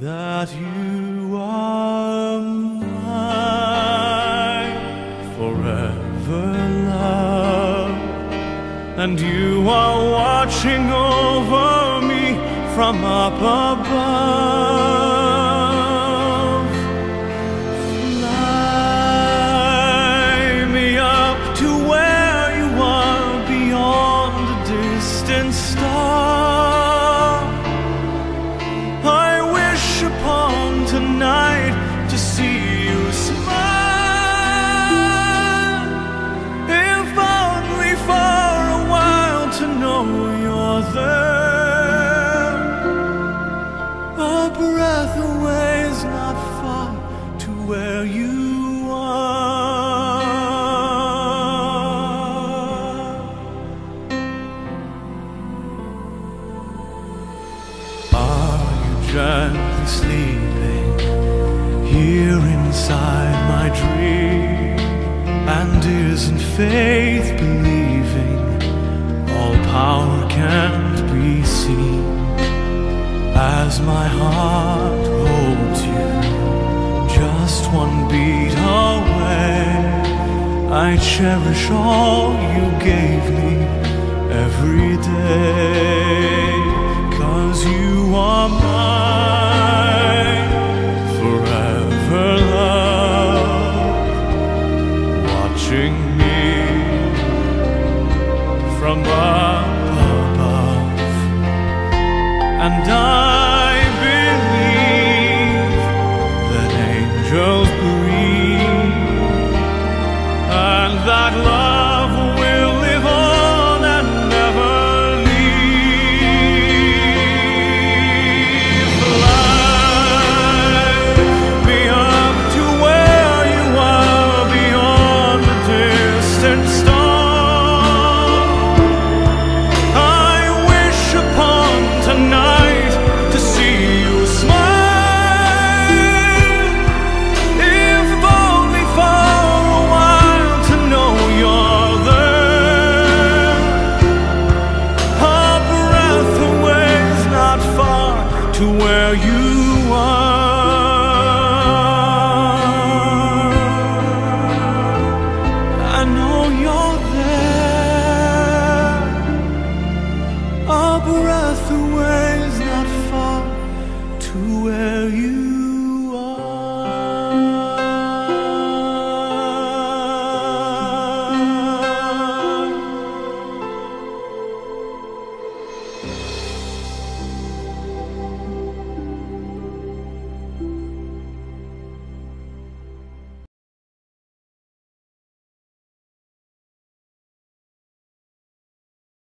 that you are mine forever, love? And you are watching over me from up above. Gently sleeping here inside my dream? And isn't faith believing all power can't be seen? As my heart holds you, just one beat away, I cherish all you gave me every day. And I where you are. I know you're there. A breath away is not far to where you